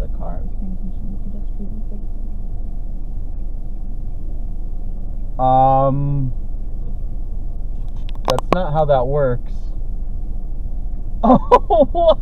the car. I was to the pedestrian. thing. Um, that's not how that works. Oh, what?